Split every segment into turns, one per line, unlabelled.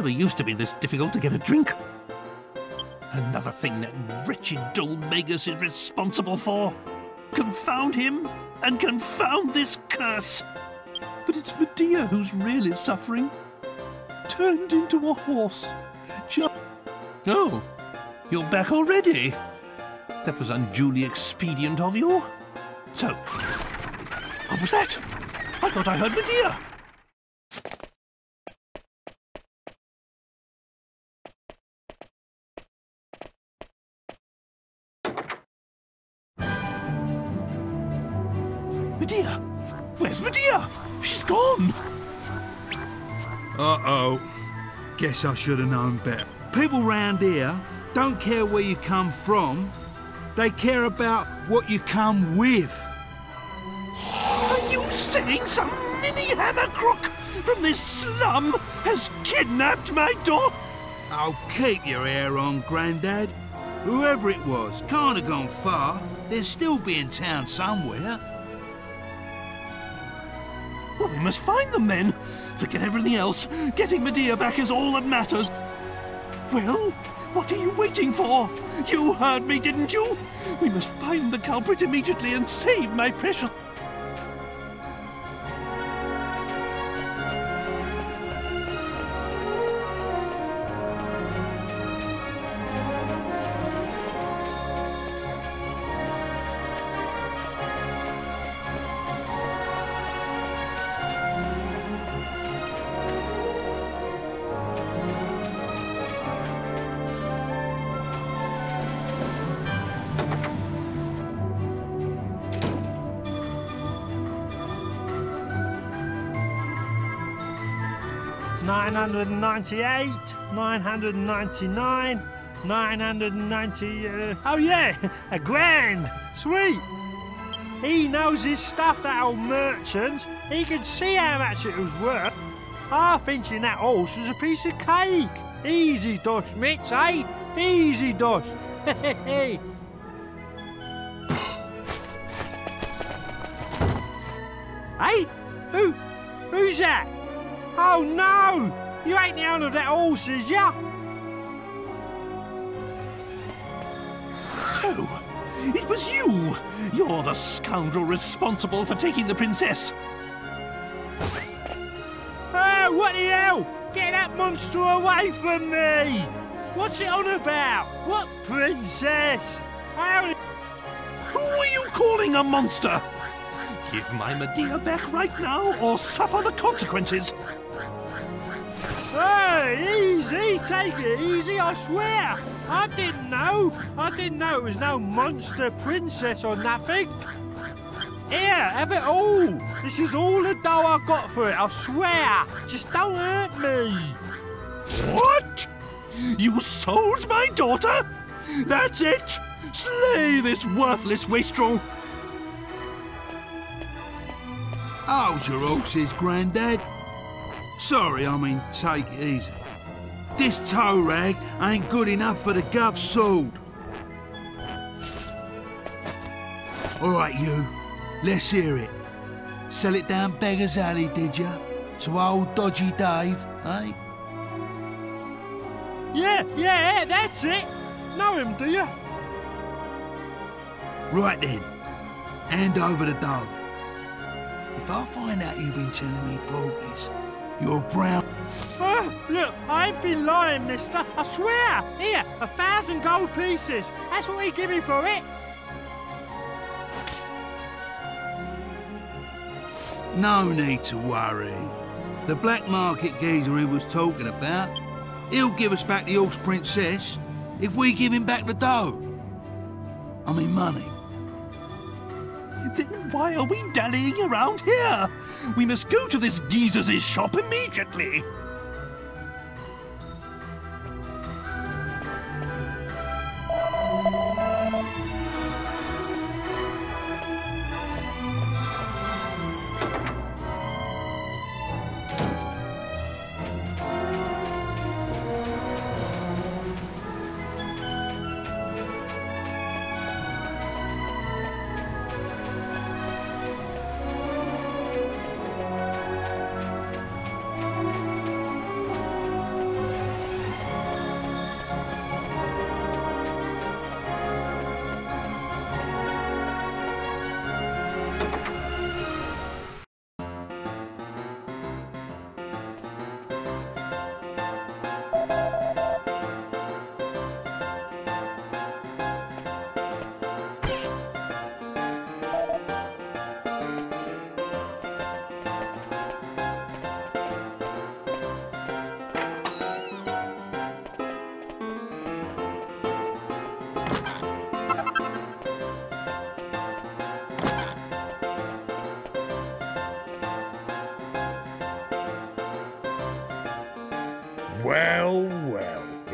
never used to be this difficult to get a drink. Another thing that wretched Dhoulmagus is responsible for. Confound him and confound this curse. But it's Medea who's really suffering. Turned into a horse. Just... Oh, you're back already. That was unduly expedient of you. So, what was that? I thought I heard Medea.
Uh-oh. Guess I should have known better. People round here don't care where you come from. They care about what you come with.
Are you saying some ninny hammer crook from this slum has kidnapped my daughter?
Oh, keep your hair on, Grandad. Whoever it was, can't have gone far. They'll still be in town somewhere.
Well, we must find them then. Forget everything else. Getting Medea back is all that matters. Well, what are you waiting for? You heard me, didn't you? We must find the culprit immediately and save my precious...
998, 999, 990, uh, oh yeah, a grand, sweet. He knows his stuff, that old merchant. He could see how much it was worth. Half inching that horse was a piece of cake. Easy dosh, Mitch, eh? Easy dosh. Hey, Hey, who, who's that? Oh no! You ain't the owner of that horse, is ya?
So, it was you! You're the scoundrel responsible for taking the princess.
Oh, what the hell? Get that monster away from me! What's it on about? What princess? How...
Who are you calling a monster? Give my Medea back right now or suffer the consequences.
Hey, easy, take it easy, I swear. I didn't know. I didn't know it was no monster princess or nothing. Here, have it all. This is all the dough I got for it, I swear. Just don't hurt me.
What? You sold my daughter? That's it! Slay this worthless wastrel!
How's your horses, Grandad? Sorry, I mean, take it easy. This tow rag ain't good enough for the gov sword. All right, you. Let's hear it. Sell it down Beggar's Alley, did ya? To old Dodgy Dave, eh?
Yeah, yeah, that's it. Know him, do you?
Right then. Hand over the dough. If I find out you've been telling me bogies, you're brown.
Uh, look, I ain't been lying, mister. I swear. Here, a thousand gold pieces. That's what he give me for it.
No need to worry. The black market geezer he was talking about, he'll give us back the horse princess if we give him back the dough. I mean money.
Then why are we dallying around here? We must go to this geezer's shop immediately.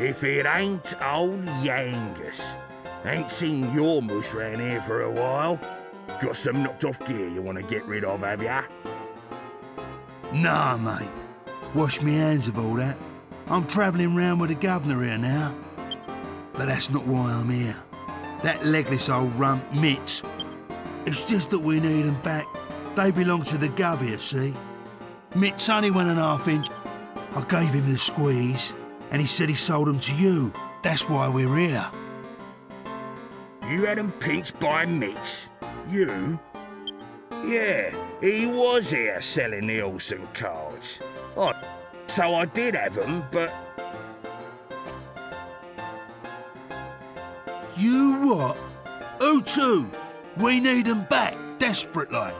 If it ain't old Yangus. Ain't seen your mush round here for a while. Got some knocked off gear you want to get rid of, have ya?
Nah, mate. Wash me hands of all that. I'm travelling round with the governor here now. But that's not why I'm here. That legless old rump Mitts. It's just that we need 'em back. They belong to the gov here, see? Mitts only one and a half inch. I gave him the squeeze, and he said he sold them to you. That's why we're here.
You had 'em pinched by Mitts? You? Yeah, he was here selling the Olsen cards. Oh, so I did have them, but
You what? Who to? We need them back, desperate like.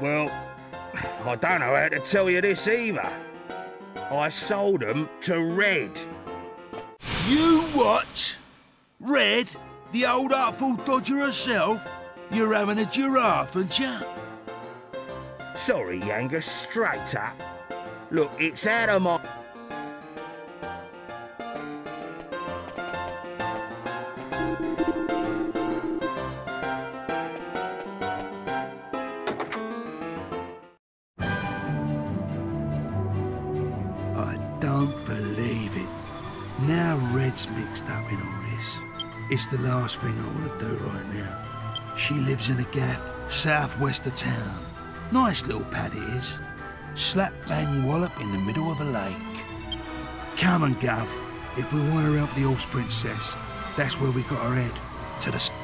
Well, I don't know how to tell you this either. I sold them to Red.
You what? Red? The old artful dodger herself? You're having a giraffe, aren't you?
Sorry, Yangus, straight up. Look, it's out of my...
The last thing I want to do right now. She lives in a gaff southwest of town. Nice little pad it is. Slap bang wallop in the middle of a lake. Come on, Gov. If we want to help the horse princess, that's where we got her head. To the...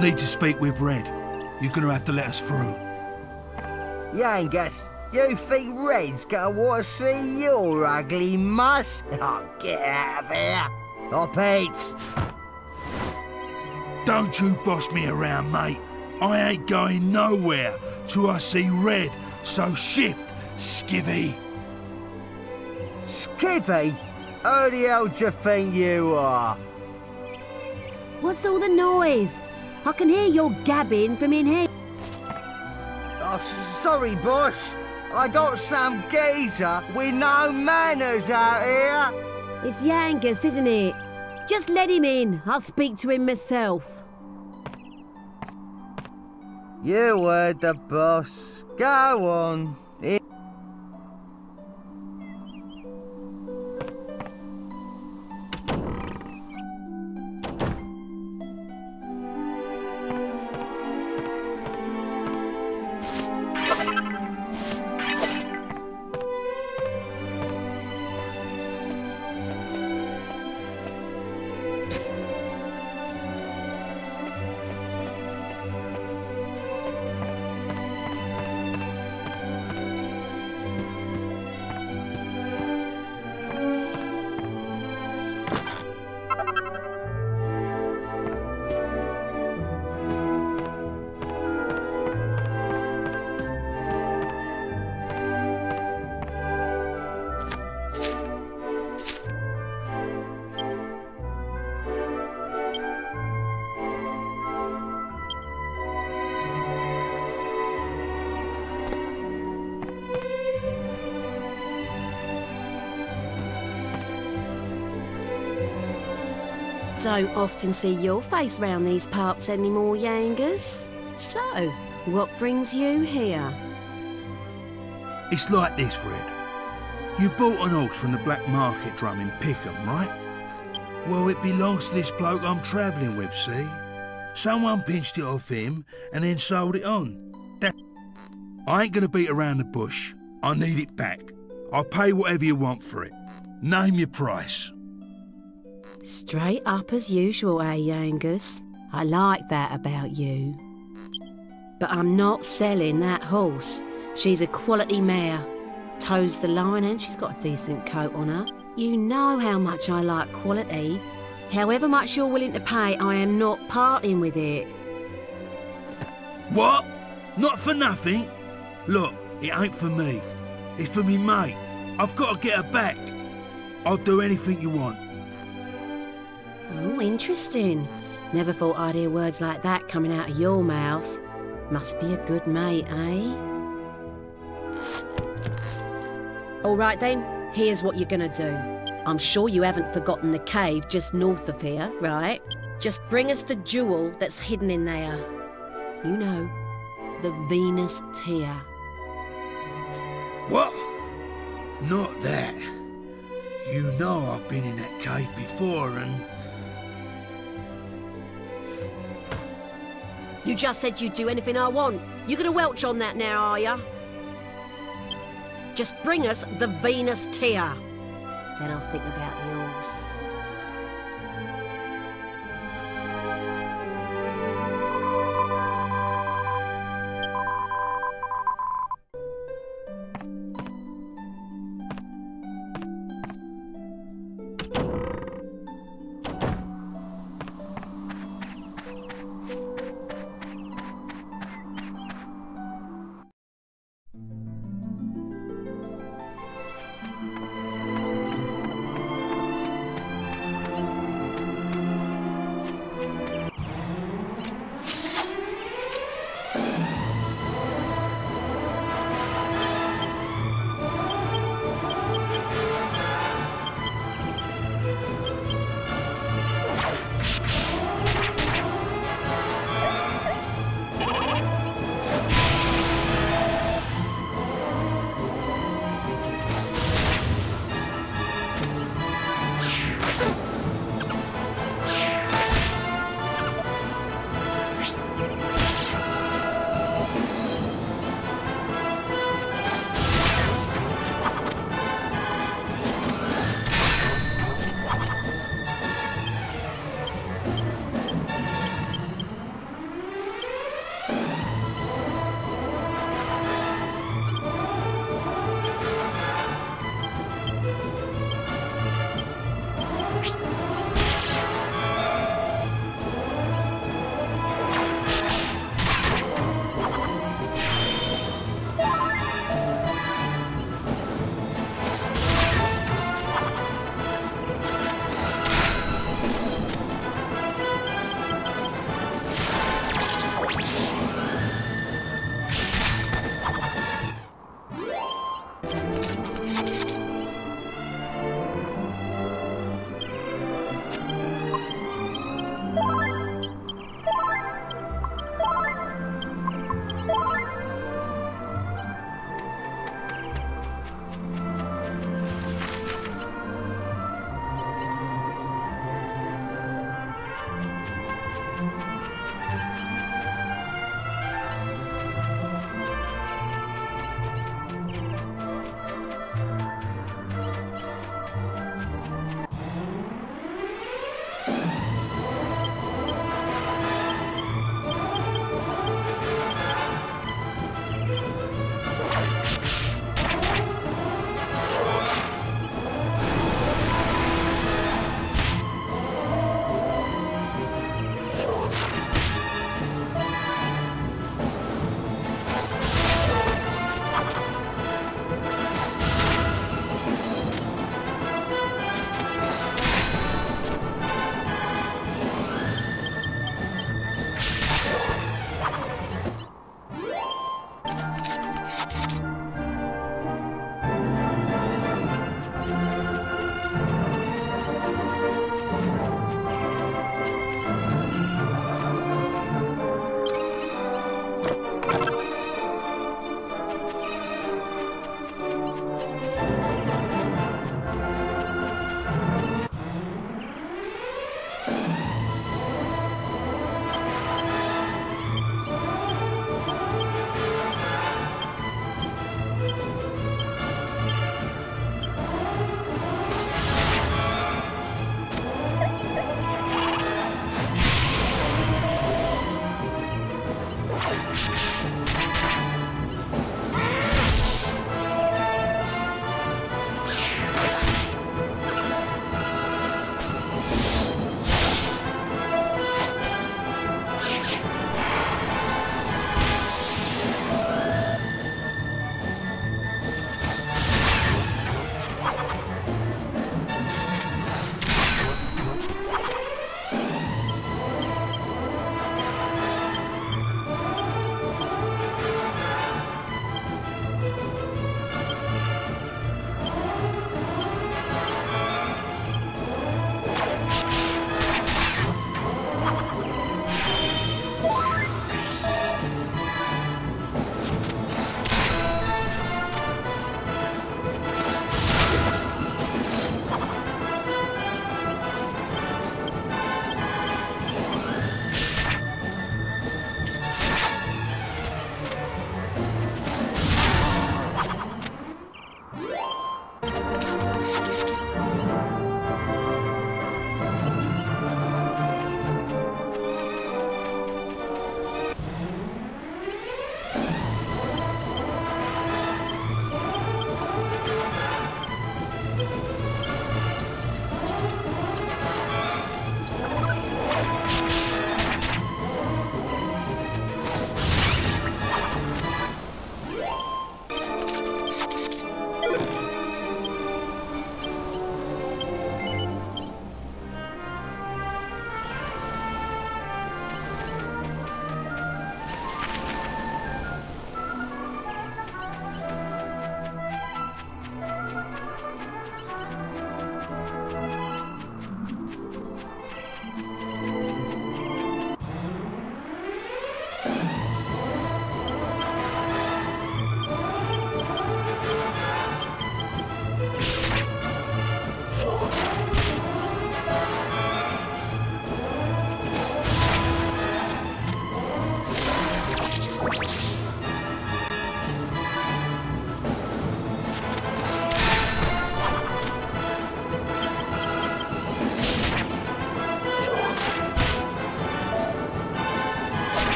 I need to speak with Red. You're gonna have to let us through.
Yangus, you think Red's gonna want to see your ugly muss? Oh, get out of here! Oh, Pete!
Don't you boss me around, mate. I ain't going nowhere till I see Red, so shift, skivvy.
Skippy? Who the hell do you think you are?
What's all the noise? I can hear your gabbing from in here.
Oh, sorry, boss. I got some geezer with no manners out here.
It's Yangus, isn't it? Just let him in. I'll speak to him myself.
You heard the boss. Go on.
Don't often see your face round these parts anymore, Yangus. So, what brings you here?
It's like this, Red. You bought an horse from the black market drum in Pickham, right? Well, it belongs to this bloke I'm travelling with, see? Someone pinched it off him and then sold it on. That... I ain't gonna beat around the bush. I need it back. I'll pay whatever you want for it. Name your price.
Straight up as usual, eh, Yangus? I like that about you. But I'm not selling that horse. She's a quality mare. Toes the line and she's got a decent coat on her. You know how much I like quality. However much you're willing to pay, I am not parting with it.
What? Not for nothing? Look, it ain't for me. It's for me mate. I've got to get her back. I'll do anything you want.
Oh, interesting. Never thought I'd hear words like that coming out of your mouth. Must be a good mate, eh? All right then, here's what you're gonna do. I'm sure you haven't forgotten the cave just north of here, right? Just bring us the jewel that's hidden in there. You know, the Venus tear.
What? Not that. You know I've been in that cave before and...
You just said you'd do anything I want. You gonna welch on that now, are ya? Just bring us the Venus tear. Then I'll think about the